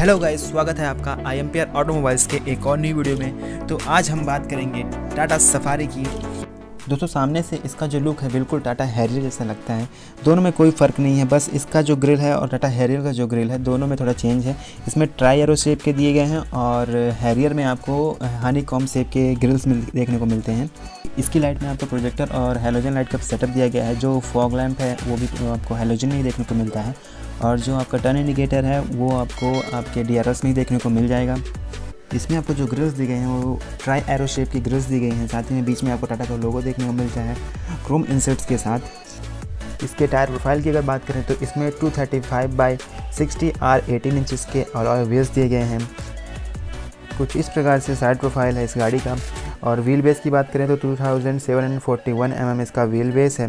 Hello guys स्वागत है आपका आई एम पी ऑटोमोबाइल्स के एक और न्यू वीडियो में। तो आज हम बात करेंगे टाटा सफारी की। दोस्तों, सामने से इसका जो लुक है, बिल्कुल टाटा हैरियर जैसा लगता है। दोनों में कोई फ़र्क नहीं है, बस इसका जो ग्रिल है और टाटा हैरियर का जो ग्रिल है, दोनों में थोड़ा चेंज है। इसमें ट्राई एरो शेप के दिए गए हैं और हैरियर में आपको हानी कॉम शेप के ग्रिल्स मिल, देखने को मिलते हैं। इसकी लाइट में आपको प्रोजेक्टर और हेलोजन लाइट का सेटअप दिया गया है। जो फॉग लैम्प है, वो भी आपको हेलोजन में ही देखने को मिलता है। और जो आपका टर्न इंडिकेटर है, वो आपको आपके डीआरएस में ही देखने को मिल जाएगा। इसमें आपको जो ग्रिल्स दी गए हैं, वो ट्राई एरो शेप की ग्रिल्स दी गई हैं। साथ ही में बीच में आपको टाटा का लोगो देखने को मिलता है क्रोम इंसर्ट्स के साथ। इसके टायर प्रोफ़ाइल की अगर बात करें तो इसमें 235 thirty five by sixty R eighteen inches के और व्हील्स दिए गए हैं। कुछ इस प्रकार से साइड प्रोफ़ाइल है इस गाड़ी का। और व्हील बेस की बात करें तो 2741 mm इसका व्हील बेस है।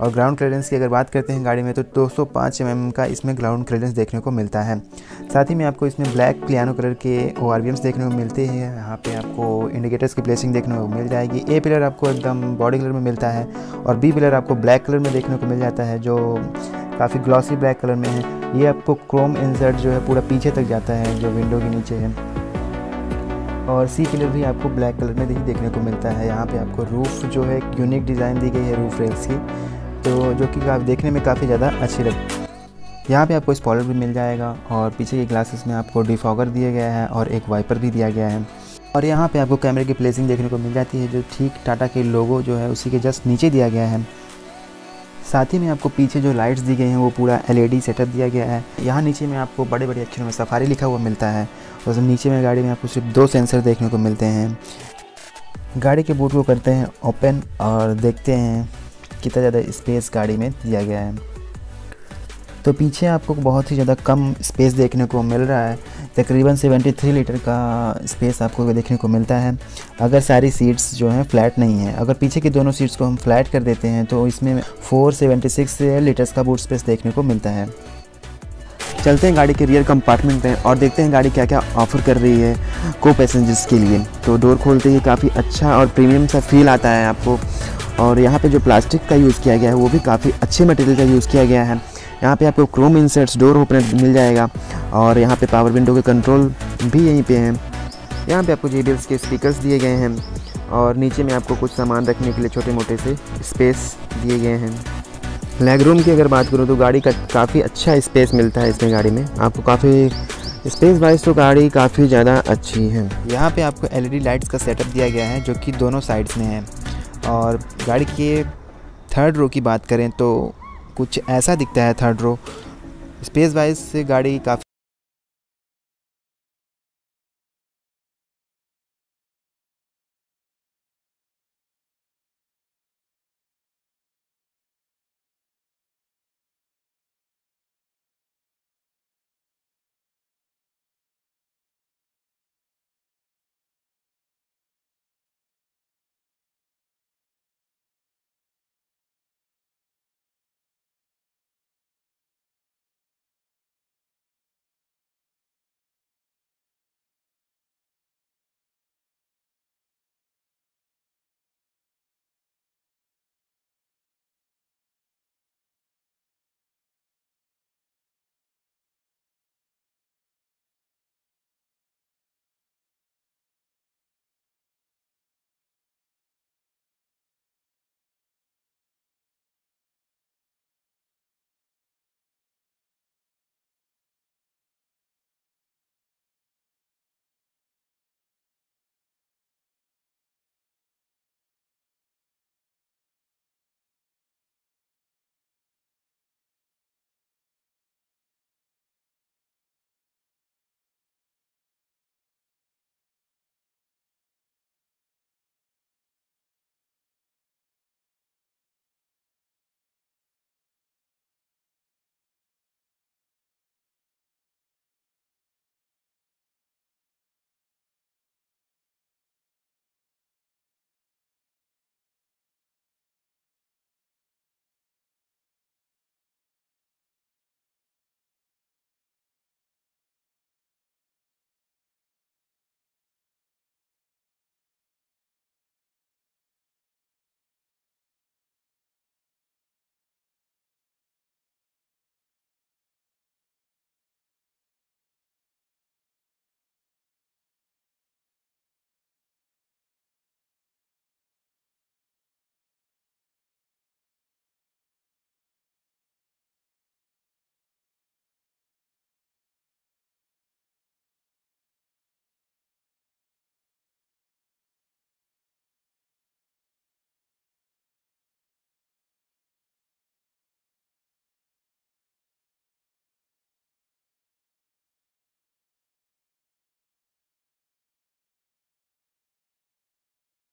और ग्राउंड क्लियरेंस की अगर बात करते हैं गाड़ी में तो 205 mm का इसमें ग्राउंड क्लियरेंस देखने को मिलता है। साथ ही में आपको इसमें ब्लैक पियानो कलर के ओ देखने को मिलते हैं। यहाँ पे आपको इंडिकेटर्स की प्लेसिंग देखने को मिल जाएगी। ए पिलर आपको एकदम बॉडी कलर में मिलता है और बी पिलर आपको ब्लैक कलर में देखने को मिल जाता है, जो काफ़ी ग्लॉसी ब्लैक कलर में है। ये आपको क्रोम इंसर्ट जो है पूरा पीछे तक जाता है, जो विंडो के नीचे है। और सी कलर भी आपको ब्लैक कलर में देखने को मिलता है। यहाँ पे आपको रूफ़ जो है यूनिक डिज़ाइन दी गई है रूफ रेल्स की। तो जो कि देखने में काफ़ी ज़्यादा अच्छी लगती है यहाँ पे आपको स्पॉलर भी मिल जाएगा और पीछे के ग्लासेस में आपको डिफॉगर दिया गया है और एक वाइपर भी दिया गया है। और यहाँ पे आपको कैमरे की प्लेसिंग देखने को मिल जाती है जो ठीक टाटा के लोगो जो है उसी के जस्ट नीचे दिया गया है। साथ ही में आपको पीछे जो लाइट्स दी गई हैं वो पूरा एलईडी सेटअप दिया गया है। यहाँ नीचे में आपको बड़े बड़े अक्षरों में सफारी लिखा हुआ मिलता है और नीचे में गाड़ी में आपको सिर्फ़ दो सेंसर देखने को मिलते हैं। गाड़ी के बूट को करते हैं ओपन और देखते हैं। कितना ज़्यादा स्पेस गाड़ी में दिया गया है। तो पीछे आपको बहुत ही ज़्यादा कम स्पेस देखने को मिल रहा है। तकरीबन 73 लीटर का स्पेस आपको देखने को मिलता है। अगर सारी सीट्स जो हैं फ्लैट नहीं है, अगर पीछे की दोनों सीट्स को हम फ्लैट कर देते हैं तो इसमें 476 लीटर्स का बूट स्पेस देखने को मिलता है। चलते हैं गाड़ी के रियर कंपार्टमेंट में और देखते हैं गाड़ी क्या क्या ऑफ़र कर रही है को पैसेंजर्स के लिए। तो डोर खोलते ही काफ़ी अच्छा और प्रीमियम सा फील आता है आपको। और यहाँ पे जो प्लास्टिक का यूज़ किया गया है, वो भी काफ़ी अच्छे मटेरियल का यूज़ किया गया है। यहाँ पे आपको क्रोम इंसर्ट्स डोर ओपनर मिल जाएगा और यहाँ पे पावर विंडो के कंट्रोल भी यहीं पे हैं। यहाँ पे आपको जे के स्पीकर्स दिए गए हैं और नीचे में आपको कुछ सामान रखने के लिए छोटे मोटे से स्पेस दिए गए हैं। लेग रूम की अगर बात करूँ तो गाड़ी का काफ़ी अच्छा स्पेस मिलता है इसमें गाड़ी में। आपको काफ़ी स्पेस वाइज तो गाड़ी काफ़ी ज़्यादा अच्छी है। यहाँ पे आपको एलईडी लाइट्स का सेटअप दिया गया है जो कि दोनों साइड्स में है। और गाड़ी के थर्ड रो की बात करें तो कुछ ऐसा दिखता है थर्ड रो स्पेस वाइज से गाड़ी काफ़ी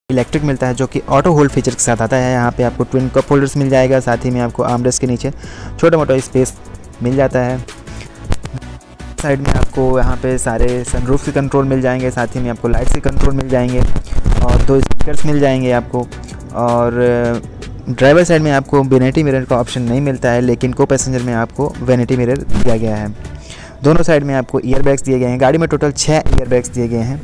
इलेक्ट्रिक मिलता है जो कि ऑटो होल्ड फीचर के साथ आता है। यहाँ पे आपको ट्विन कप होल्डर्स मिल जाएगा, साथ ही में आपको आमरेस के नीचे छोटा मोटा स्पेस मिल जाता है। साइड में आपको यहाँ पे सारे सनरूफ के कंट्रोल मिल जाएँगे, साथ ही में आपको लाइट के कंट्रोल मिल जाएँगे और दो स्पीकर्स मिल जाएँगे आपको। और ड्राइवर साइड में आपको वेनिटी मिरर का ऑप्शन नहीं मिलता है, लेकिन को पैसेंजर में आपको वेनिटी मिरर दिया गया है। दोनों साइड में आपको ईयर बैग्स दिए गए हैं। गाड़ी में टोटल छः ईयर बैग्स दिए गए हैं।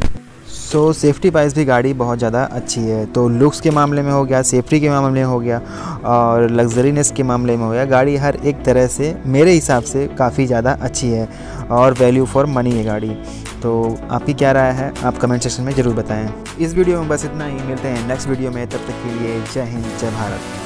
सो सेफ्टी वाइज भी गाड़ी बहुत ज़्यादा अच्छी है। तो लुक्स के मामले में हो गया सेफ्टी के मामले में हो गया और लग्जरीनेस के मामले में हो गया, गाड़ी हर एक तरह से मेरे हिसाब से काफ़ी ज़्यादा अच्छी है और वैल्यू फॉर मनी है गाड़ी। तो आपकी क्या राय है, आप कमेंट सेक्शन में ज़रूर बताएँ। इस वीडियो में बस इतना ही, मिलते हैं नेक्स्ट वीडियो में, तब तक के लिए जय हिंद, जय भारत।